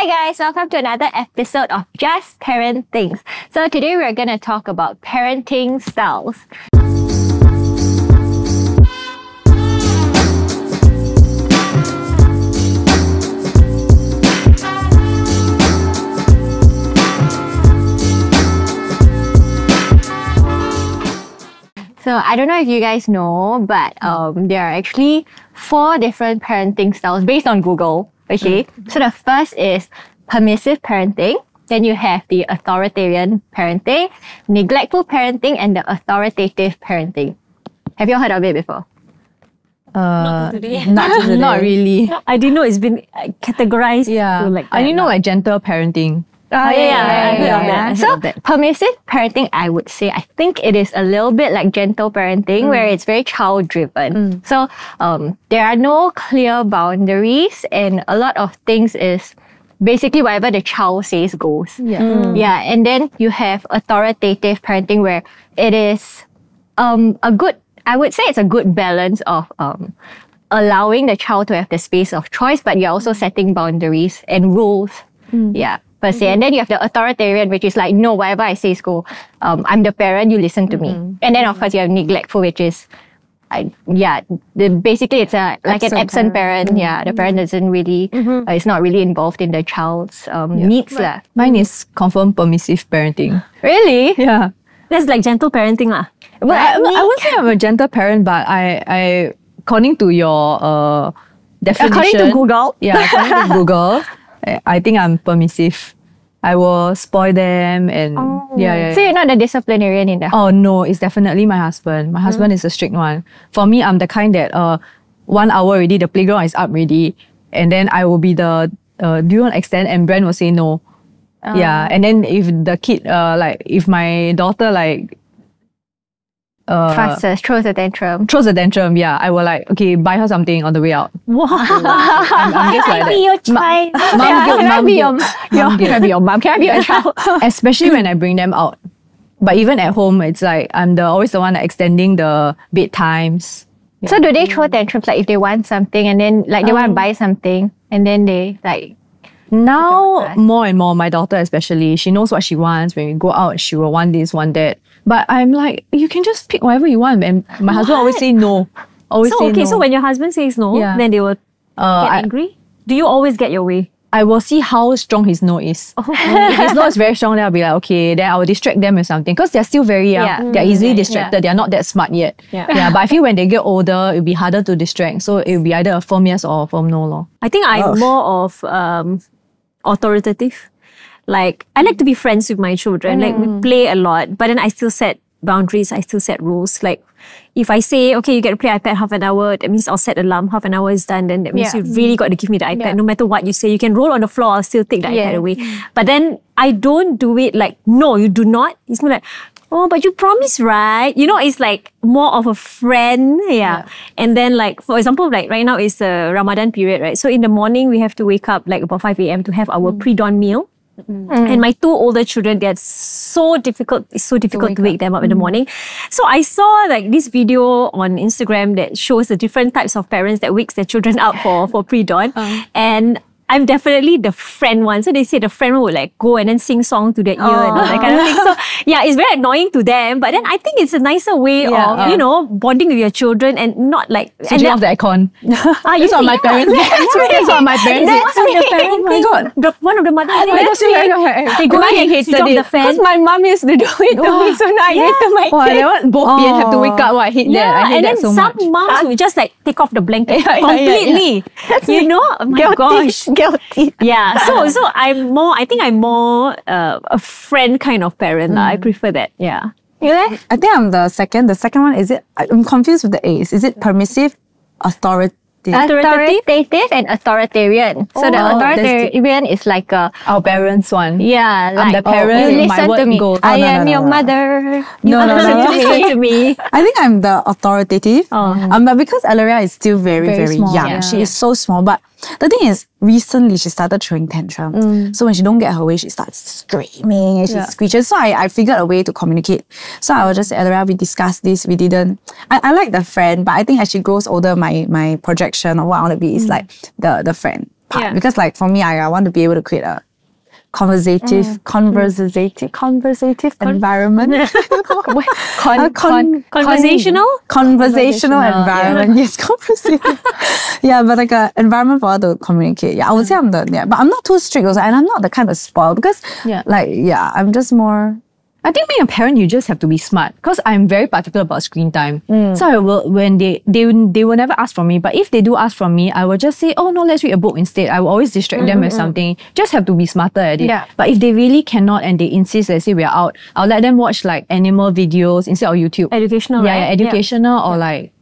Hi guys, welcome to another episode of Just Parenthings. So today we're going to talk about parenting styles. So I don't know if you guys know, but um, there are actually four different parenting styles based on Google. Okay, so the first is permissive parenting. Then you have the authoritarian parenting, neglectful parenting, and the authoritative parenting. Have you all heard of it before? Uh, today. not, today. not really. I didn't know it's been uh, categorized Yeah. to like I didn't know like gentle parenting. Oh, yeah, yeah, I heard of that. So, permissive parenting, I would say, I think it is a little bit like gentle parenting where it's very child driven. So, um, there are no clear boundaries, and a lot of things is basically whatever the child says goes. Yeah. Yeah, and then you have authoritative parenting where it is um, a good, I would say it's a good balance of um, allowing the child to have the space of choice, but you're also setting boundaries and rules. Yeah, per se. And then you have the authoritarian, which is like, no, whatever I say is go. Um, I'm the parent, you listen to me. And then, of course, you have neglectful, which is I, yeah, the, basically it's a like an Absent absent parent. Yeah, the parent doesn't really, uh, is not really involved in the child's um, needs. lah. Mine is confirm permissive parenting. Really? Yeah. That's like gentle parenting lah. Well, I, I won't say I'm a gentle parent, but I, I according to your uh, definition, According to Google. yeah, according to Google, I, think I'm permissive. I will spoil them and yeah, yeah. So you're not the disciplinarian in the Oh no, it's definitely my husband. My husband is a strict one. For me, I'm the kind that uh, one hour already, the playground is up ready, and then I will be the uh, do you want to extend? And Brent will say no. Yeah, and then if the kid uh like if my daughter like uh fastest, throws a tantrum. throws a tantrum, yeah, I will like okay buy her something on the way out. Wow. I'm, I'm just like that. your child. Mom guilt, can I mom be your, guilt, your, mom can I be your mom? Can I be your child? especially when I bring them out. But even at home, it's like I'm the always the one like, extending the bedtimes. So do they throw tantrums like if they want something and then like they want to buy something and then they like Now more and more, my daughter especially, she knows what she wants. When we go out, she will want this, want that. But I'm like, you can just pick whatever you want. And my husband always say no. Always so say okay, no. so when your husband says no, Yeah. then they will uh, get I, angry. Do you always get your way? I will see how strong his no is. Oh. if his no is very strong, then I'll be like, okay, then I will distract them with something. Because they're still very young. Yeah. They're easily Mm, distracted. They're not that smart yet. Yeah. yeah. But I feel when they get older, it'll be harder to distract. So it'll be either a firm yes or a firm no. Lor. I think I'm more of um, authoritative. Like I like to be friends with my children. Like we mm. play a lot, but then I still set boundaries. I still set rules. Like if I say okay, you get to play iPad half an hour, that means I'll set the alarm. Half an hour is done. Then that means Yeah. you really got to give me the iPad. Yeah. No matter what you say, you can roll on the floor. I'll still take the Yeah. iPad away. Mm. But then I don't do it like no, you do not. It's more like. Oh, but you promised, right? You know, it's like more of a friend, yeah. And then, like for example, like right now is the Ramadan period, right? So in the morning we have to wake up like about five a.m. to have our mm. pre-dawn meal. Mm. And my two older children, they're so difficult. It's so difficult to wake, them up in the mm. morning. So I saw like this video on Instagram that shows the different types of parents that wakes their children up for for pre-dawn. Uh. And I'm definitely the friend one. So they say the friend one would like go and then sing song to their ear and all that kind of thing. So yeah, it's very annoying to them. But then I think it's a nicer way Yeah. of, you know, bonding with your children and not like Switching then- off the aircon. Ah, you That's what my yeah, parents did. That's what my parents did. That's what parents Oh my. God. The, one of the mothers Oh my gosh, did. yeah, yeah, yeah. They go Mine and switch off the fan. Because my mom used to do it to me, so now I hate to my Wow, kids. that both oh. have to wake up. Wow, I hate that. I hate and that then so some much. moms would just like take off the blanket Yeah, yeah, yeah, completely. You know? Oh my gosh. Guilty. Yeah. So so I'm more I think I'm more uh, a friend kind of parent. lah. I Mm. prefer that. Yeah. You know? I think I'm the second. The second one is it? I'm confused with the A's. Is it permissive, authoritative? Authoritative? Authoritative and authoritarian. So the Oh, that's authoritarian is like a Our parents one. yeah, I'm like the parent, you listen word to me. goes. I Oh, no, am no, your no, no. mother. You No, no, no. to. Listen to me. I think I'm the authoritative. Oh. Um, but because Alaria is still very, Very very, small, young, yeah. she is so small. But the thing is, recently she started throwing tantrums. Mm. So when she don't get her way, she starts screaming and she screeches. So I, I figured a way to communicate. So I was just Alaria, we discussed this. We didn't. I, I like the friend, but I think as she grows older, my my projection of what I want to be is Mm. like the the friend. part Yeah. because like for me, I, I want to be able to create a Mm. conversative, conversative, conversative environment. Con- con- Conversational? conversational environment. Yes, conversative. yeah, but like a environment for her to communicate. Yeah, I would say I'm the yeah, but I'm not too strict also, and I'm not the kind of spoiled because Yeah. like yeah, I'm just more I think being a parent, you just have to be smart because I'm very particular about screen time. Mm. So I will when they they they will never ask from me, but if they do ask from me, I will just say, oh no, let's read a book instead. I will always distract them with mm-hmm, mm-hmm. something. Just have to be smarter at it. Yeah. But if they really cannot and they insist, let's say we're out, I'll let them watch like animal videos instead of YouTube. Educational, yeah, right? yeah, educational or like.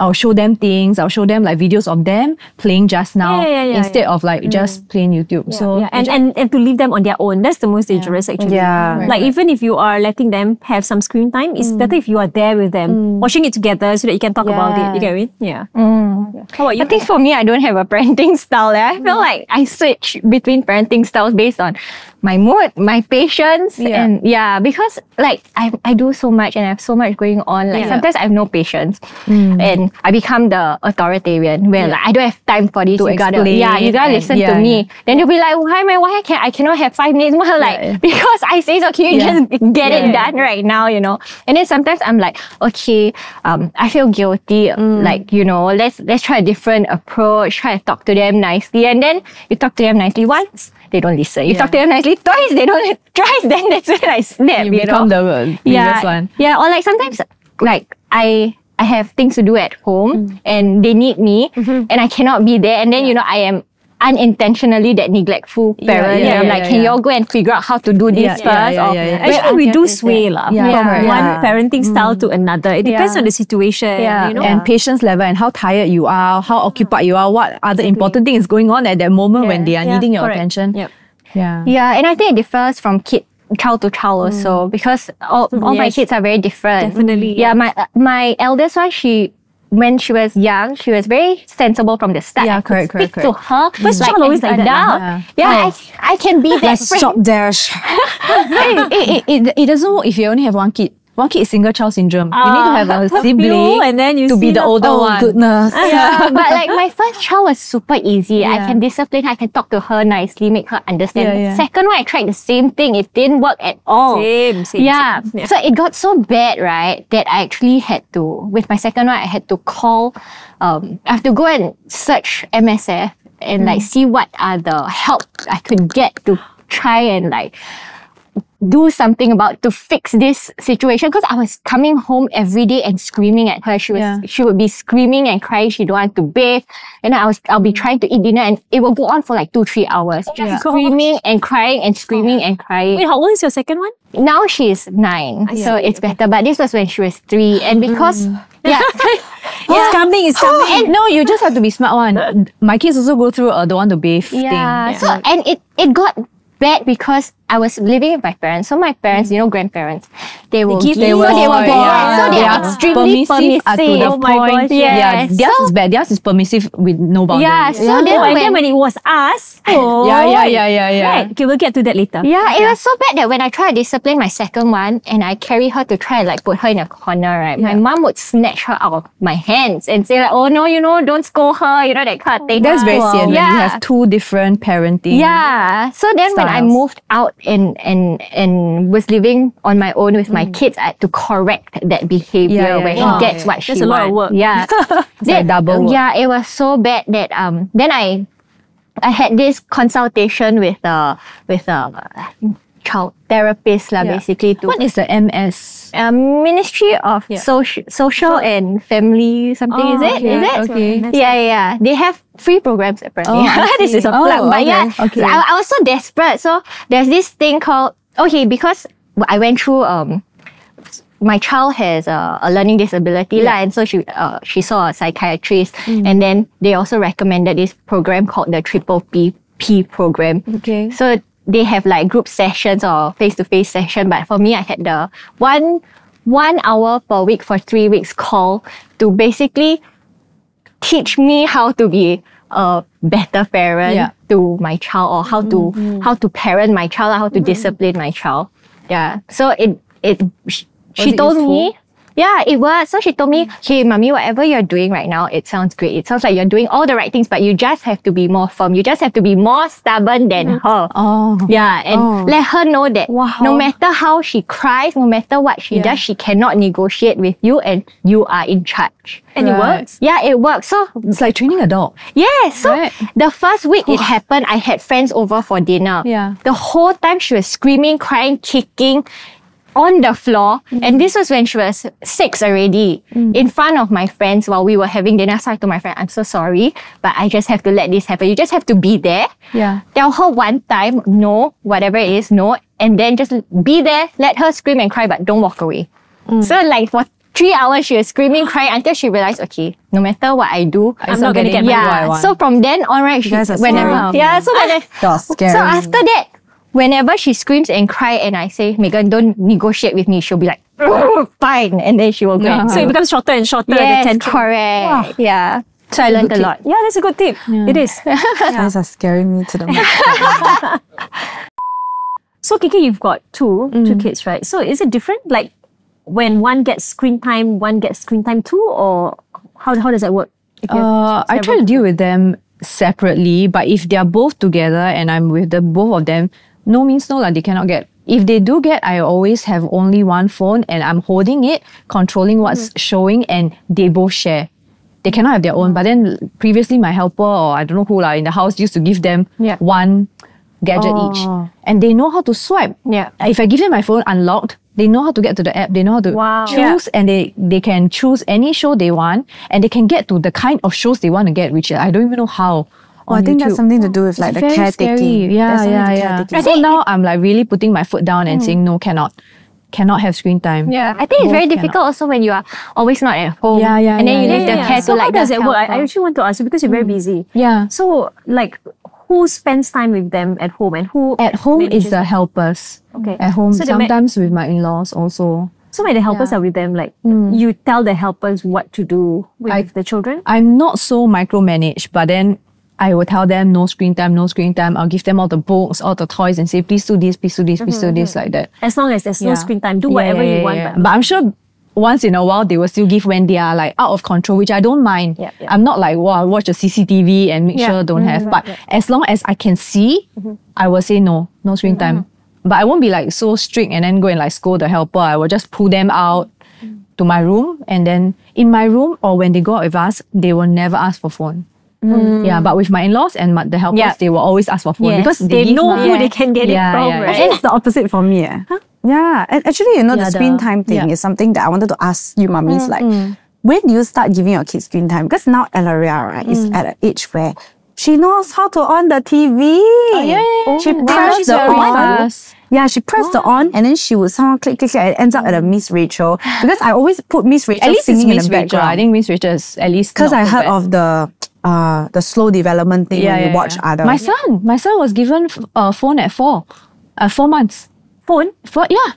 I'll show them things. I'll show them like videos of them playing just now Yeah, yeah, yeah, instead yeah. of like just mm. playing YouTube. So yeah, and, and and to leave them on their own. That's the most dangerous actually. Yeah. Like even if you are letting them have some screen time, it's mm. better if you are there with them, mm. watching it together so that you can talk about it. You get it? Yeah. How about you? I think for me, I don't have a parenting style. Eh? I feel like I switch between parenting styles based on my mood, my patience, Yeah. and yeah, because like I, I do so much and I have so much going on. Like Yeah. sometimes I have no patience, and I become the authoritarian where like I don't have time for this. To you gotta, yeah, you gotta and- listen yeah, to me. Then you'll be like, why am I? Why I can I cannot have five minutes more? Like yeah. because I say so. Can you Yeah. just get it done right now? You know. And then sometimes I'm like, okay, um, I feel guilty. Mm. Like you know, let's let's try a different approach. Try to talk to them nicely, and then you talk to them nicely once, they don't listen. You talk to them nicely twice, they don't. Thrice, then that's when I snap. you You, become know? the yeah, one. yeah. Or like sometimes, like I. I have things to do at home Mm. and they need me Mm-hmm. and I cannot be there. And then, you know, I am unintentionally that neglectful Yeah, parent. yeah, and I'm yeah, like, yeah, can yeah. y'all go and figure out how to do this Yeah, first? yeah, yeah, or yeah, yeah. where Actually, we do do sway lah Yeah. from Yeah. one Yeah. parenting mm. style to another. It depends Yeah. on the situation. Yeah. You know? and patience level and how tired you are, how occupied you are, what other important thing is going on at that moment when they are Yeah, needing your correct. attention. Yep. Yeah. Yeah, and I think it differs from kid child to child also mm. because all, all my kids are very different. Definitely, Yeah, my my eldest one, she when she was young, she was very sensible from the start. Yeah, I correct, correct, speak to her. Mm. First like child always like that, huh? Yeah, oh. I, I can be that let's friend. stop there. it, it, it, it doesn't work if you only have one kid. One kid is single child syndrome. you need to have a sibling and then you to be the older oh one. goodness. Yeah, but like my first child was super easy. I can discipline her, I can talk to her nicely, make her understand. Yeah, yeah. Second one, I tried the same thing. It didn't work at all. Same, same, Yeah. same. Yeah. So it got so bad, right, that I actually had to, with my second one, I had to call, um, I have to go and search MSF and like Mm. see what are the help I could get to try and like do something about to fix this situation because I was coming home every day and screaming at her. She was Yeah. she would be screaming and crying. She don't want to bathe, and I was I'll be trying to eat dinner, and it will go on for like two three hours, oh just Yeah. screaming and crying and screaming and crying. Wait, how old is your second one? Now she's nine, so it's better. But this was when she was three, and mm. because yeah, It's coming, it's oh, coming. And no, you just have to be smart one. My kids also go through a don't want to bathe yeah. thing. So and it it got bad because I was living with my parents. So my parents, you know, grandparents, they will give give, you- so they Oh, go. yeah. So they Yeah. are extremely permissive. the Oh my point. gosh, yeah. Yeah, theirs So- is bad. Theirs is permissive with no boundaries. Yeah, so oh, then and when, then when it was us, oh, yeah, yeah, yeah, yeah, yeah. Right. Okay, we'll get to that later. yeah, it was so bad that when I tried to discipline my second one and I carry her to try and like put her in a corner, right? My mom would snatch her out of my hands and say like, oh no, you know, don't scold her, you know, that kind of thing. That's very sian when you have two different parenting. Yeah. So then when I moved out and and and was living on my own with my kids, I had to correct that behavior Yeah, yeah, where yeah. she gets what she wants. That's a lot of work. Yeah. It's like double work. Yeah, it was so bad that um then I I had this consultation with uh with a child therapist lah Yeah. basically to What is the MS? Um, Ministry of Social Social and Family something is it? okay, Is it? okay. Yeah, yeah, yeah. They have free programs apparently. Oh, I this is a Oh, plug, but okay, yeah, okay. I, I was so desperate. So there's this thing called okay because I went through um my child has a, a learning disability lah, and so she uh, she saw a psychiatrist, Mm. and then they also recommended this program called the Triple P P program. Okay. So they have like group sessions or face to face session, but for me, I had the one one hour per week for three weeks call to basically teach me how to be a better parent Yeah. to my child or how to mm-hmm. how to parent my child, how to mm-hmm. discipline my child. Yeah. So it it sh- she it told useful? me Yeah, it was. So she told me, mm. hey, mommy, whatever you're doing right now, it sounds great. It sounds like you're doing all the right things, but you just have to be more firm. You just have to be more stubborn than her. Oh. Yeah, and Oh. let her know that Wow. no matter how she cries, no matter what she Yeah. does, she cannot negotiate with you and you are in charge. And it works. Yeah, it works. So It's like training a dog. yeah, so Right. the first week it happened, I had friends over for dinner. Yeah. The whole time she was screaming, crying, kicking on the floor. And mm-hmm. this was when she was six already, mm-hmm. in front of my friends while we were having dinner. So I told my friend, I'm so sorry, but I just have to let this happen. You just have to be there. Yeah. Tell her one time, no, whatever it is, no, and then just be there, let her scream and cry, but don't walk away. Mm. So like for three hours she was screaming, crying until she realized, okay, no matter what I do, I'm not gonna get my what I yeah. want. So from then on, right, she, guys are whenever, scary. yeah, so when I, so after that, whenever she screams and cry, and I say, Megan, don't negotiate with me, she'll be like, "Oh, fine, and then she will go. Yeah. and So it becomes shorter and shorter. yes, the tantrum. correct. Yeah. So I learned a lot. Yeah, that's a good tip. It is. You guys are scaring me to the max. So Kiki, you've got two two kids, right? So is it different? Like when one gets screen time, one gets screen time too, or how, how does that work? If you have Uh, I try to deal with them separately, but if they are both together and I'm with the both of them, no means no, like they cannot get. If they do get, I always have only one phone and I'm holding it, controlling what's mm-hmm. showing, and they both share. They cannot have their own. But then previously, my helper or I don't know who like in the house used to give them Yeah. one gadget oh. each, and they know how to swipe. Yeah. If I give them my phone unlocked, they know how to get to the app. They know how to Wow. choose, and they they can choose any show they want, and they can get to the kind of shows they want to get. Which I don't even know how. Oh, I on think that's something to do with like It's the very caretaking. scary. Yeah, That's yeah, to yeah. caretaking. So now I'm like really putting my foot down and mm. saying no, cannot, cannot have screen time. Yeah, I think it's Both very cannot. difficult also when you are always not at home. Yeah, yeah, And then yeah, you yeah, leave the yeah. care so to how like does the it work? I, I actually want to ask you because you're very mm. busy. Yeah. So like who spends time with them at home and who At home manages is the helpers. Okay. At home, So they ma- sometimes with my in-laws also. So when the helpers Yeah. are with them, like mm. you tell the helpers what to do with I- the children. I'm not so micromanaged, but then I will tell them no screen time, no screen time. I'll give them all the books, all the toys, and say please do this, please do this, please do this, mm-hmm, like that. Mm-hmm. As long as there's no screen time, do Yeah, whatever yeah, you want. yeah. But But I'm sure once in a while they will still give when they are like out of control, which I don't mind. Yeah, yeah. I'm not like, wow, watch the CCTV and make Yeah. sure don't have. Mm-hmm, but as long as I can see, I will say no, no screen time. But I won't be like so strict and then go and like scold the helper. I will just pull them out mm. to my room and then in my room or when they go out with us, they will never ask for phone. Um, mm. Yeah, but with my in-laws and my, the helpers, Yeah. they will always ask for phone Yes, because they give know my- who they can get it from, yeah, right? yeah. It's the opposite for me. Eh. Yeah, and actually, you know, Yeah, the screen the- time thing yeah. is something that I wanted to ask you, mummies. Mm, like, mm. when do you start giving your kids screen time? Because now Elaria, right, is at an age where she knows how to on the TV. Oh, yeah, yeah, She oh, yeah. pressed the on. Yeah, she pressed the on and then she would somehow click, click, click, and it ends up at a Miss Rachel. Because I always put Miss Rachel At least it's singing in the Rachel. background. I think Miss Rachel is at least Because I heard bad. of the uh the slow development thing when you watch other. My son, my son was given f- a phone at four, uh, four months. phone. Four, yeah,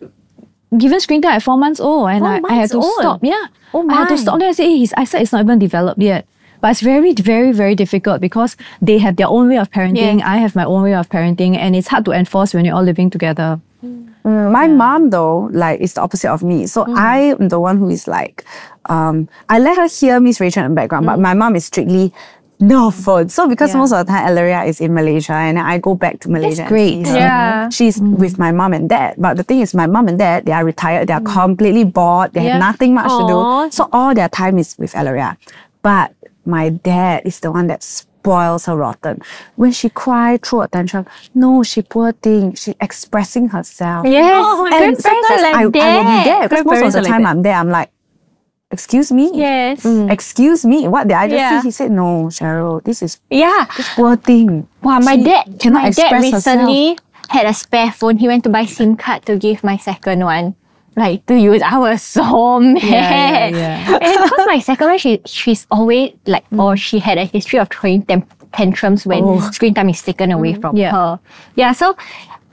given screen time at four months old, and I, I had to old? stop. Yeah, Oh I had to my. stop. Then I said, hey, his eyesight is not even developed yet. But it's very, very, very difficult because they have their own way of parenting. I have my own way of parenting, and it's hard to enforce when you're all living together. Mm, My mom though, like is the opposite of me. So I am the one who is like, um, I let her hear Miss Rachel in the background, but my mom is strictly no phone. So because Yeah. most of the time Elaria is in Malaysia and I go back to Malaysia. and great. see her. Yeah. She's mm. with my mom and dad. But the thing is my mom and dad, they are retired, they are mm. completely bored, they Yeah. have nothing much to do. So all their time is with Elaria. But my dad is the one that spoils her rotten. When she cry through a tantrum, no, she poor thing. She expressing herself. Yes, Oh, And sometimes like I, I will be that. there because most of the are like time. I'm there. I'm like, excuse me? Yes. Mm. Excuse me. What did I just Yeah. see? He said, no, Cheryl, this is Yeah. this poor thing. Wow, my She dad cannot my dad express herself. had a spare phone. He went to buy SIM card to give my second one. Like to use. I was so mad. yeah, yeah. and because my second one, she she's always like or she had a history of throwing tem- tantrums when oh. screen time is taken away mm. from Yeah. her. Yeah, so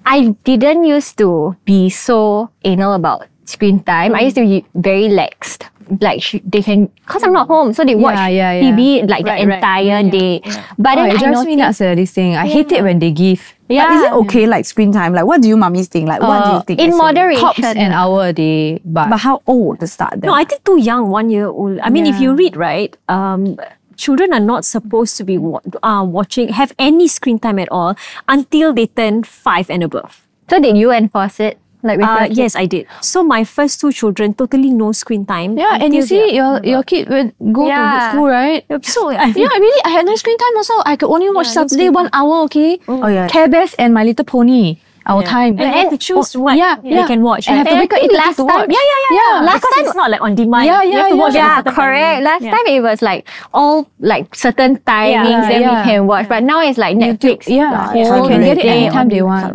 I didn't used to be so anal about screen time. I used to be very laxed. Like sh- they can because I'm not home, so they watch Yeah, yeah, yeah. TV like the Right, right. entire day. But Oh, then it I drives me noticed, nuts uh, this thing. I hate it when they give yeah, But is it okay like screen time? Like what do you mummies think? Like what do you Uh, think? in actually? moderation? tops an hour a day, but, But how old to start then? No, I think too young, one year old. I mean, if you read right, um, children are not supposed to be wa- uh, watching, have any screen time at all until they turn five and above. So did you enforce it? Like Uh, yes, I did. So my first two children totally no screen time. yeah, and you see your your kid will go to school, right? So I Yeah, I really I had no screen time also. I could only watch Yeah, no Saturday one hour, okay? oh yeah. Care Bears and My Little Pony. Our Yeah. time. And I have to choose oh, what yeah, they can watch. And have to And I wake up last to time- yeah, yeah, yeah. Yeah, Last last because time- it's not like on demand. Yeah, You yeah, have to watch yeah. Yeah, correct. timing. Last Yeah. time it was like all like certain timings Yeah, then yeah. we can watch. But now it's like Netflix. Yeah, the yeah. whole You can get it anytime they want.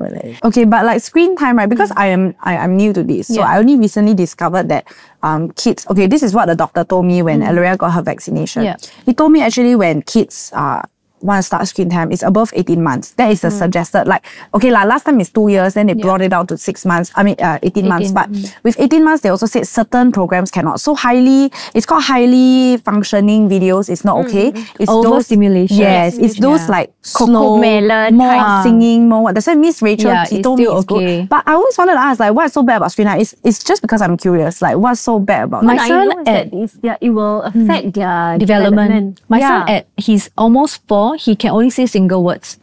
Okay, but like screen time, right? Because I am I am new to this, so I only recently discovered that um kids. Okay, this is what the doctor told me when Elaria got her vaccination. Yeah. He told me actually when kids uh want to start screen time, it's above 18 months. That is the mm. suggested, like, okay, like last time it's two years, then they brought it down to six months. I mean, uh, 18, months. 18, But mm. with 18 months, they also said certain programs cannot. So highly, it's called highly functioning videos. It's not okay. Mm. It's those, Overstimulation. Yes, it's those Yeah. like slow, melon more type. singing, more. That's why Miss Rachel, Yeah, she told me still it's good. okay. But I always wanted to ask, like, what's so bad about screen time? It's, it's just because I'm curious. Like, what's so bad about My it? Son know is that at- yeah, it will hmm. affect their Development. My son at he's almost four. He can only say single words.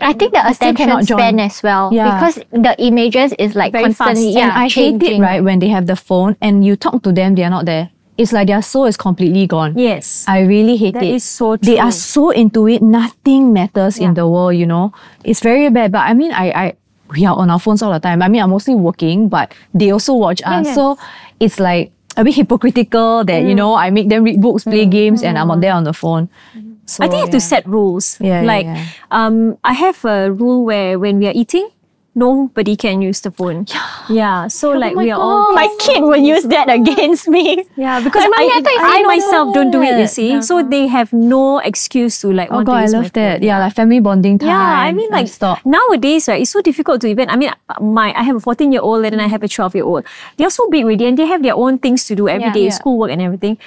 I think the attention span as well. Yeah. Because the images is like Very constantly And yeah, and I hate it changing. right when they have the phone and you talk to them, they are not there. It's like their soul is completely gone. Yes. I really hate That it. is so true. They are so into it. Nothing matters in the world, you know. It's very bad. But I mean, I, I we are on our phones all the time. I mean, I'm mostly working, but they also watch us. yeah. So it's like a bit hypocritical that you mm. know I make them read books, play mm. games, and mm. I'm on there on the phone. So, I think I have to set rules. Yeah, like, yeah. um, I have a rule where when we are eating, nobody can use the phone. Yeah. yeah. So like my we are all My kid will use that against me. Yeah, because But my I, I myself don't do it, you see. So they have no excuse to like Oh want god, to I love that. phone. Yeah, like family bonding time. Yeah, I mean like stop. nowadays, right, it's so difficult to even I mean my I have a 14 year old and then I have a 12 year old. They're so big already and they have their own things to do every Yeah. day, Yeah. schoolwork and everything.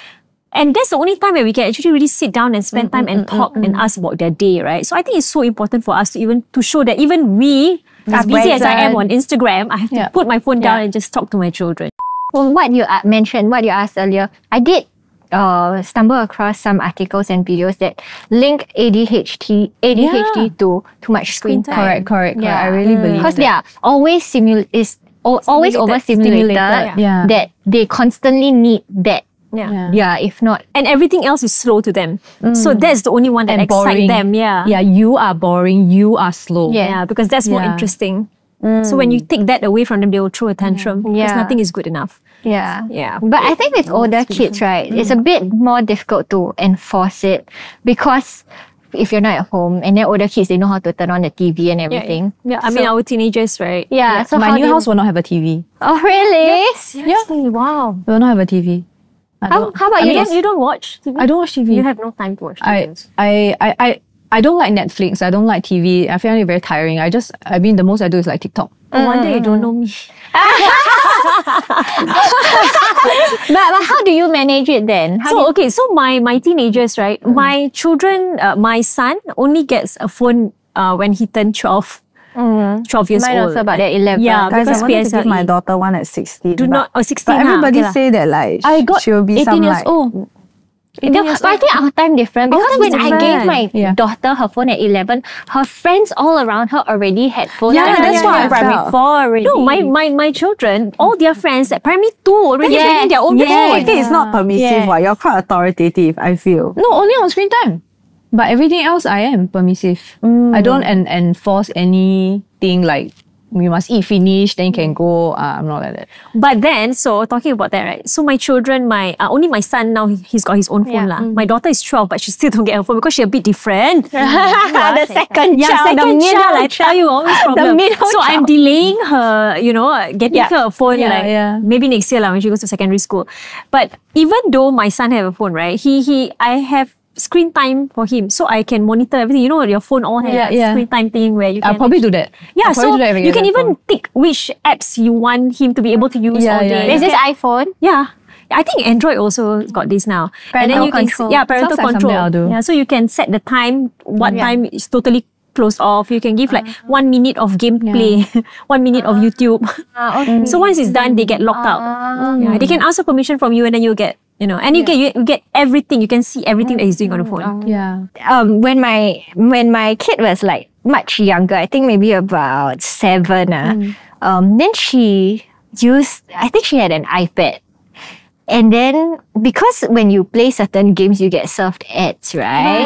And that's the only time where we can actually really sit down and spend mm, time mm, and mm, talk and ask about their day, right? So I think it's so important for us to even to show that even we, as busy as I am on Instagram, I have to put my phone down Yeah. and just talk to my children. Well, what you uh, mentioned, what you asked earlier, I did uh, stumble across some articles and videos that link ADHD, ADHD Yeah. to too much screen time. Correct, correct, correct. I really believe because they are always simul is al- always Stimulated. overstimulated. Yeah. That they constantly need that. Yeah. Yeah, if not, And everything else is slow to them. So mm. that's the only one that and excites boring. them. Yeah. Yeah, you are boring. You are slow. Yeah. Yeah, because that's more Yeah. interesting. Mm. So when you take that away from them, they will throw a tantrum because Yeah. nothing is good enough. yeah. Yeah. But I think with oh, older kids, right, it's mm. a bit more difficult to enforce it because if you're not at home and then older kids, they know how to turn on the TV and everything. Yeah, I mean So- our teenagers, right? Yeah, so my new house will not have a TV. Oh, really? Seriously, wow. Will not have a TV. How, how about I you? mean, you don't watch TV? I don't watch TV. You have no time to watch TV. I, I, I, I don't like Netflix. I don't like TV. I find it very tiring. I just, I mean, the most I do is like TikTok. No wonder you don't know me. but, but how do you manage it then? How So okay, so my my teenagers, right? My children, uh, my son only gets a phone uh, when he turned 12, Mm-hmm. 12 years Mine old. also about that 11. Yeah, Guys, because I wanted to give my daughter one at 16. Do not, oh, 16 But ah, everybody okay say that like I got she will be 18 some years like old. No, but I think our time different because time when is I gave my. Yeah. daughter her phone at 11, her friends all around her already had phones. Yeah, And that's I'm what in primary felt. four already. No, my, my, my children, all mm. their friends at primary two already Yes, bringing their own yes. phone. I think it's not permissive. Yeah. What you're quite authoritative. I feel. No, only on screen time. But everything else, I am permissive. I don't en- enforce anything like we must eat finish, then you can go. Uh, I'm not like that. But then, so talking about that, right? So my children, my uh, only my son now, he- he's got his own phone Yeah. lah. My daughter is 12, but she still don't get a phone because she's a bit different. the second Yeah, child, the middle child, I tell you, always problem. middle so I'm delaying her, you know, getting Yeah. her a phone Yeah, like yeah. maybe next year lah when she goes to secondary school. But even though my son have a phone, right? He he I have screen time for him, so I can monitor everything. You know, your phone all has Yeah, that yeah. screen time thing where you can. I'll can probably do that. yeah, I'll so that you can even phone. tick which apps you want him to be able to use Yeah, all yeah, day. yeah. Is this iPhone? Yeah. I think Android also got this now. and then Parental you can control. yeah, parental Sounds like control. I'll do. Yeah, so you can set the time, what Yeah. time is totally closed off. You can give like one minute of gameplay, one minute of YouTube. Ah, okay. so once it's done, they get locked out. Ah. Yeah, they can ask for permission from you, and then you get you know, and you get you, you get everything. You can see everything that he's doing on the phone. Yeah. um, when my when my kid was like much younger, I think maybe about seven, ah, um, then she used. I think she had an iPad, and then because when you play certain games, you get served ads, right?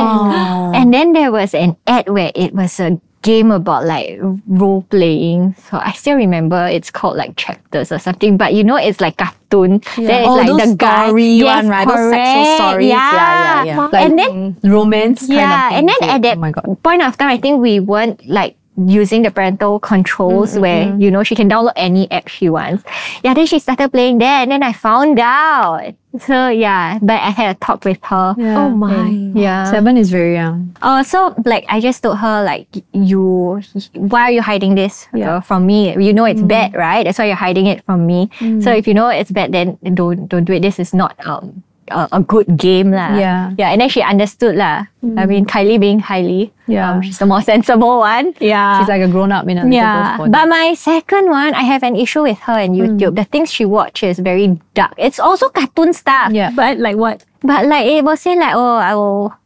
And then there was an ad where it was a game about like role playing. So I still remember it's called like chapters or something. But you know, it's like cartoon. Then it's Oh, like those the guy. story Yes, one, right? Those sexual correct. stories. Yeah, yeah, yeah. Like, and then romance kind yeah, and then at that oh my god. point of time, I think we weren't like using the parental controls where you know she can download any app she wants. Yeah, then she started playing there, and then I found out. So yeah, but I had a talk with her. Yeah. Oh my. Yeah. Seven is very young. Uh, so like I just told her like you, why are you hiding this uh, from me? You know it's bad, right? That's why you're hiding it from me. So if you know it's bad, then don't don't do it. This is not um a, a good game lah. Yeah. yeah. And then she understood lah. I mean, Kylie being Kylie, Yeah. um, she's the more sensible one. Yeah. She's like a grown up in a Yeah, but my second one, I have an issue with her and YouTube. The things she watches very dark. It's also cartoon stuff. yeah. But like what? But like it will say like, oh, I will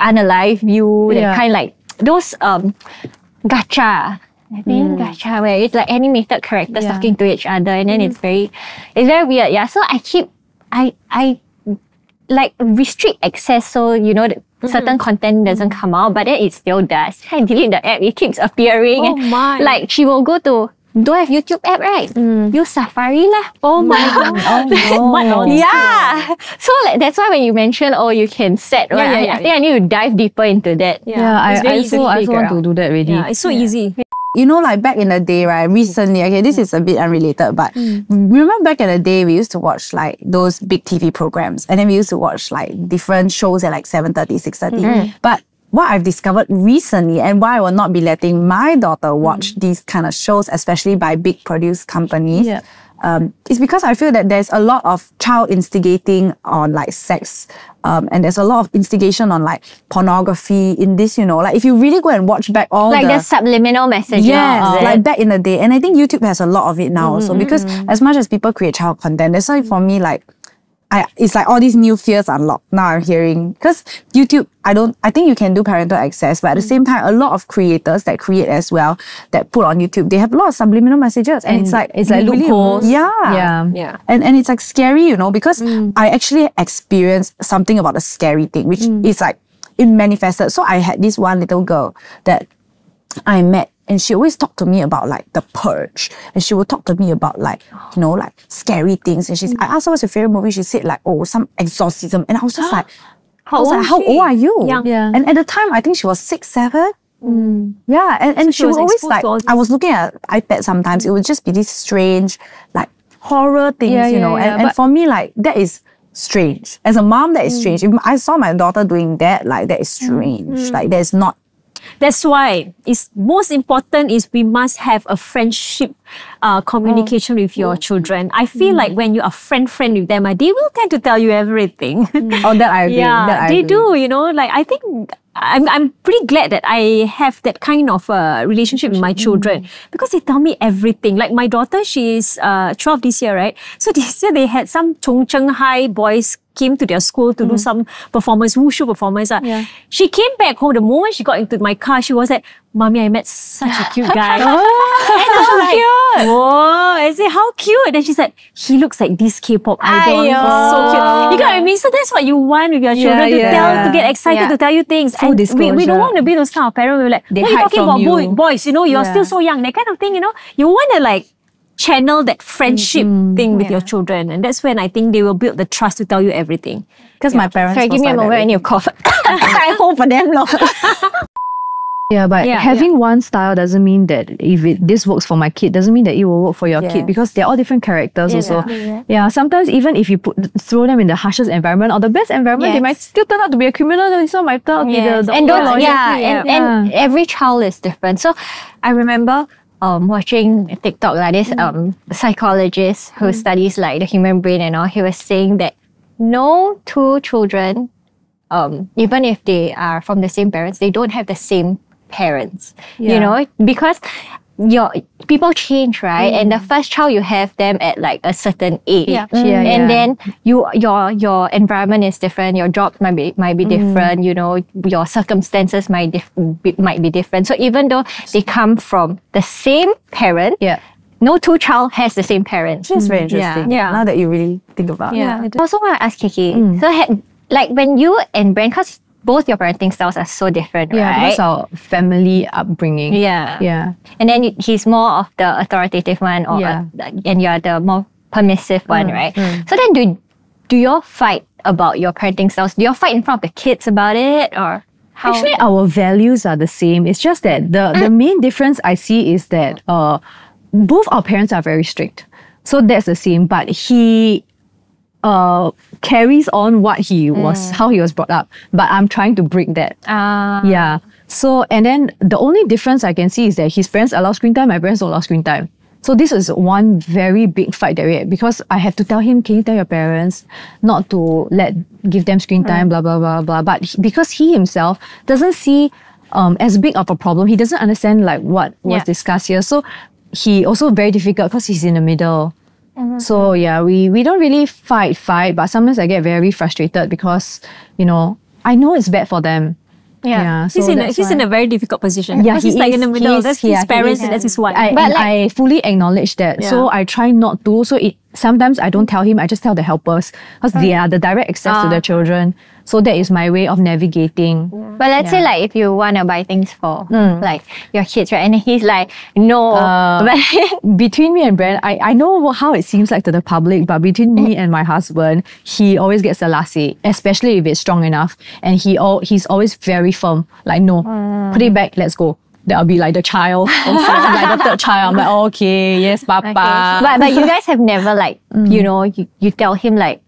unalive you. That Yeah. kind like those um gacha. I think gacha where it's like animated characters Yeah. talking to each other and then it's very it's very weird. Yeah. So I keep I I like restrict access so you know that mm-hmm. certain content doesn't mm-hmm. come out, but then it still does. I delete the app, it keeps appearing. Oh my. Like she will go to don't have YouTube app, right? Mm. Use Safari lah. Oh my god. Oh, no. nonsense. Yeah. So like that's why when you mention oh you can set right, yeah, I- yeah, I, think I need to dive deeper into that. Yeah, I, I also, I also want figure to do that already. Yeah, it's so easy. You know, like back in the day, right? Recently, okay, this is a bit unrelated, but mm. remember back in the day, we used to watch like those big TV programs, and then we used to watch like different shows at like 7.30, 6.30. Mm-hmm. But what I've discovered recently, and why I will not be letting my daughter watch mm. these kind of shows, especially by big produce companies, Yeah. Um, is because I feel that there's a lot of child instigating on like sex, um, and there's a lot of instigation on like pornography in this, you know, like if you really go and watch back all the. Like the the subliminal messages. Yes, like back in the day. And I think YouTube has a lot of it now also because as much as people create child content, that's why for me, like, I, it's like all these new fears unlocked. Now I'm hearing because YouTube, I don't, I think you can do parental access, but at the mm. same time, a lot of creators that create as well that put on YouTube, they have a lot of subliminal messages, and, it's like it's like you really- loopholes. Yeah, Yeah. Yeah. and and it's like scary, you know, because mm. I actually experienced something about a scary thing, which mm. is like it manifested. So I had this one little girl that I met and she always talked to me about like the purge. And she would talk to me about like you know like scary things. And she's I asked her what's your favorite movie? She said like oh some exorcism. And I was just like I was old like how she? old are you? Young. Yeah. and at the time I think she was six seven. Mm. Yeah. And, and she she was would always like I was looking at iPad sometimes. It would just be these strange like horror things Yeah, you yeah, know. Yeah, and, and for me like that is strange. As a mom that is mm. strange. If I saw my daughter doing that like that is mm. strange. Like that is not That's why it's most important is we must have a friendship uh, communication with your children. I feel like when you are friend friend with them, uh, they will tend to tell you everything. oh that I agree yeah, that I they agree. do. You know, like I think I'm I'm pretty glad that I have that kind of uh, relationship with my children because they tell me everything. Like my daughter, she's uh 12 this year, right? So this year they had some Chung Cheng High boys came to their school to do some performance, wushu performance. ah. Yeah. She came back home. The moment she got into my car, she was like, Mommy, I met such a cute guy. and I was like, Whoa. I said, how cute? And she said, he looks like this K-pop idol. He's so cute. You got what I mean? So that's what you want with your children to yeah, tell, to get excited, Yeah. to tell you things. Full and we, we don't want to be those kind of parents. We're like, They what are you talking about you. boys? You know, you're Yeah. still so young. That kind of thing, you know. You want to like channel that friendship mm, mm, thing with your children. And that's when I think they will build the trust to tell you everything. because my parents Sorry, give me a like that moment. I need to cough. I hope for them, Lord. Yeah, but Yeah, having one style doesn't mean that if it, this works for my kid, doesn't mean that it will work for your Yes. kid because they're all different characters also. Yeah. sometimes even if you put throw them in the harshest environment or the best environment, they might still turn out to be a criminal. It's not my turn out to the, the and don't, logic. yeah, and, and every child is different. So I remember um, watching TikTok, like this um, psychologist who studies like the human brain and all, he was saying that no two children, um, even if they are from the same parents, they don't have the same parents. You know, because your people change, right? And the mm. first child you have them at like a certain age. Yeah. Yeah, and yeah. then you your your environment is different, your job might be might be mm. different, you know, your circumstances might dif- be, might be different. So even though they come from the same parent, Yeah. no two child has the same parents. That's very mm. interesting. Yeah. Now that you really think about it. Yeah. I also want to ask Kiki. So, had, like when you and Brent, because both your parenting styles are so different, Yeah, right? because our family upbringing. yeah. Yeah. And then he's more of the authoritative one, or Yeah. uh, and you're the more permissive one, right? So then, do do you all fight about your parenting styles? Do you all fight in front of the kids about it, or how? Actually, our values are the same. It's just that the, the main difference I see is that uh, both our parents are very strict. So that's the same. But he uh, carries on what he was, how he was brought up. But I'm trying to break that. uh, Yeah. So, and then the only difference I can see is that his parents allow screen time, my parents don't allow screen time. So this is one very big fight that we had because I have to tell him, can you tell your parents not to let give them screen time, blah blah blah blah. But he- because he himself doesn't see um, as big of a problem, he doesn't understand like what was Yeah. discussed here. So he also very difficult because he's in the middle. Mm-hmm. So yeah, we we don't really fight fight, but sometimes I get very frustrated because you know I know it's bad for them. Yeah. so He's in a, that's he's in a very difficult position. Yeah, because he he's like in the middle. he is- That's yeah, his parents is. and that's his wife. I, But like- I fully acknowledge that. So I try not to. So it sometimes I don't tell him. I just tell the helpers because they are the direct access to Ah. the children. So that is my way of navigating. But let's say like if you want to buy things for like your kids, right? And he's like, no. Uh, but Between me and Brent, I, I know how it seems like to the public, but between me and my husband, he always gets the last say, especially if it's strong enough. And he all he's always very firm. Like, no, put it back, let's go. That'll be like the child. Also, like the third child. I'm like, okay, yes, papa. Okay. But but you guys have never like you know you, you tell him like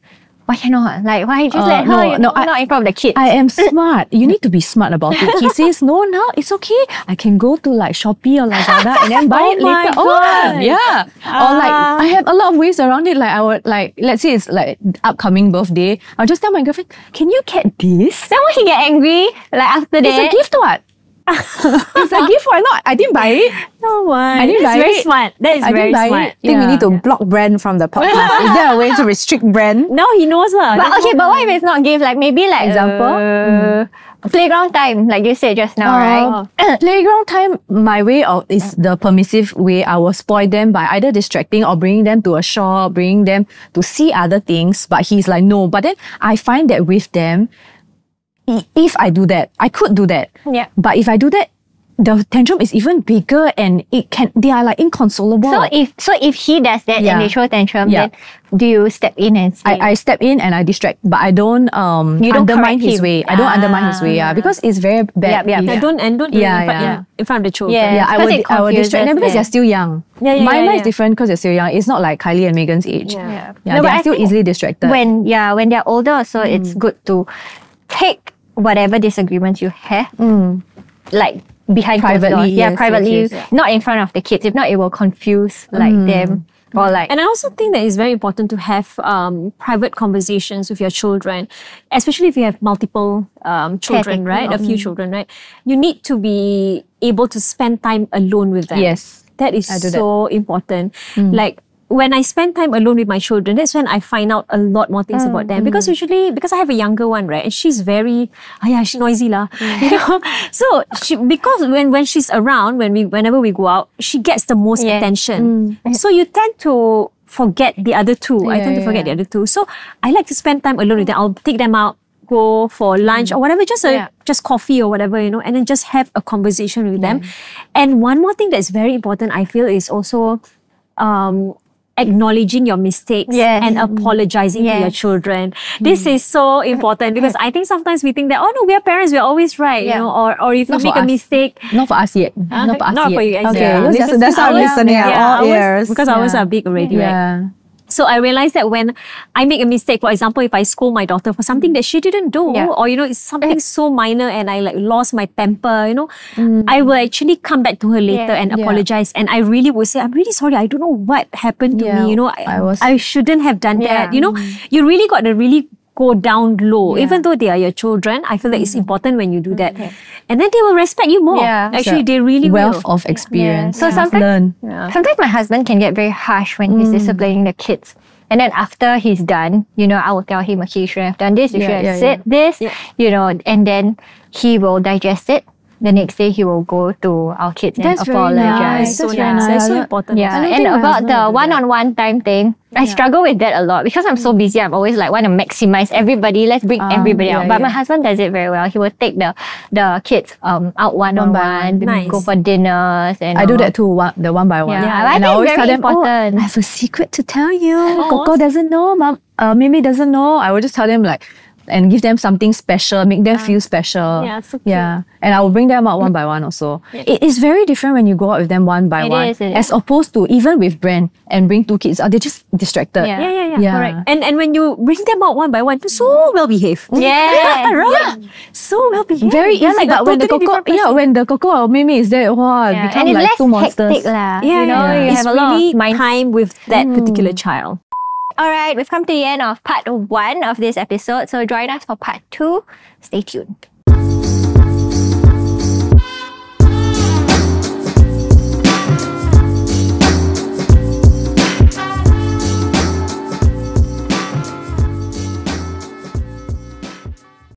why cannot like why just Uh, let her no, you no, I- not in front of the kids. I am smart. You need to be smart about it. He says, no, no, it's okay. I can go to like Shopee or Lazada and then buy Oh it later God. on. Yeah. Or like, I have a lot of ways around it. Like, I would like, let's say it's like upcoming birthday. I'll just tell my girlfriend, can you get this? then won't he get angry like after that. It's a gift what? It's a gift why not? I didn't buy it. Oh my. I didn't That's buy very it. smart. That is I very smart. it. I think we need to block Brent from the podcast. Is there a way to restrict Brent? Now he knows lah. But okay, but what if it's not gift? Like maybe like Example? uh, playground time, like you said just now, right? Uh, playground time, my way of is the permissive way. I will spoil them by either distracting or bringing them to a shop, bringing them to see other things. But he's like, no. But then I find that with them, i- if I do that, I could do that. Yeah. But if I do that, the tantrum is even bigger and it can they are like inconsolable. So if so if he does that Yeah. and they throw tantrum, Yeah. then do you step in and say, I, I step in and I distract, but I don't um You don't undermine his him. way. I don't undermine his way, yeah, because it's very bad. yep, if- And don't and don't do Yeah, it in front, yeah. yeah, in front of the children. Yeah. Yeah, I would, it I would distract them because they're still young. Yeah, yeah, My yeah, mine yeah. is different because they're still young. It's not like Kylie and Megan's age. Yeah. Yeah. Yeah, No, they're still easily distracted. when yeah when they're older so it's good to take whatever disagreements you have like behind closed Privately, doors. yeah yes, privately yes, yes. not in front of the kids if not it will confuse like them or like And I also think that it's very important to have um, private conversations with your children, especially if you have multiple um, children, right? A few children, right? You need to be able to spend time alone with them. Yes. That is I do that. so important. Like when I spend time alone with my children, that's when I find out a lot more things about them. Because usually, because I have a younger one, right, and she's very, ah yeah, she's noisy lah. You know, so she because when when she's around, when we whenever we go out, she gets the most Yeah. attention. So you tend to forget the other two. I tend to forget yeah. the other two. So I like to spend time alone with them. I'll take them out. Go for lunch or whatever, just a Yeah. just coffee or whatever, you know, and then just have a conversation with them. And one more thing that's very important, I feel, is also um, acknowledging your mistakes Yes. and apologizing to your Yes. children. This is so important because I think sometimes we think that, oh no, we are parents, we're always right, you know, or, or if Not you for make a us. mist Not for us yet. Not for us not yet. for you guys. Okay, yeah. that's, Because that's, that's our listening. yeah, all ours- ears. Because ours yeah. are big already, right? Yeah. So I realized that when I make a mistake, for example, if I scold my daughter for something that she didn't do, Yeah. or you know, it's something so minor and I like lost my temper, you know, mm. I will actually come back to her later Yeah. and Yeah. apologize. And I really would say, I'm really sorry. I don't know what happened to Yeah, me. You know, I, I was- I shouldn't have done that. You know, mm. you really got to really go down low. Yeah. Even though they are your children, I feel that it's mm. important when you do that. And then they will respect you more. Yeah. Actually, It's they really wealth will. of experience. So Must sometimes- learn. Sometimes my husband can get very harsh when he's mm. disciplining the kids. And then after he's done, you know, I will tell him, okay, you should have done this, you Yeah, should have yeah, said this, Yeah. you know, and then he will digest it. The next day he will go to our kids That's and very apologize. nice. so That's very nice. nice. That's so I don't- important. Yeah, and about the will do that. one-on-one time thing, I struggle with that a lot because I'm so busy. I'm always like want to maximize everybody. Let's bring Ah, everybody yeah, out. But my husband does it very well. He will take the the kids um out one-on-one, Nice. go for dinners, and I do that too, one, the one by one. Yeah, I and think I always very tell them, important. oh, I have a secret to tell you. Oh. Coco doesn't know, mom, uh, Mimi doesn't know. I will just tell them like, and give them something special, make them ah. feel special. Yeah, so cute. yeah. And I will bring them out one by one also. It is very different when you go out with them one by It one, is, it as opposed to even with Brent and bring two kids out, they're just distracted. Yeah. Yeah, yeah, yeah, Yeah. correct. And and when you bring them out one by one, they're so mm. well behaved. Yeah. right. So well behaved. Very They're easy, like but when the totally Coco, different yeah, when the Coco or Mimi is there, wow, it Yeah, become and like less two monsters. hectic lah. yeah, you know, yeah, you it's have a lot really of time with that particular mm. child. All right, we've come to the end of part one of this episode. So join us for part two. Stay tuned.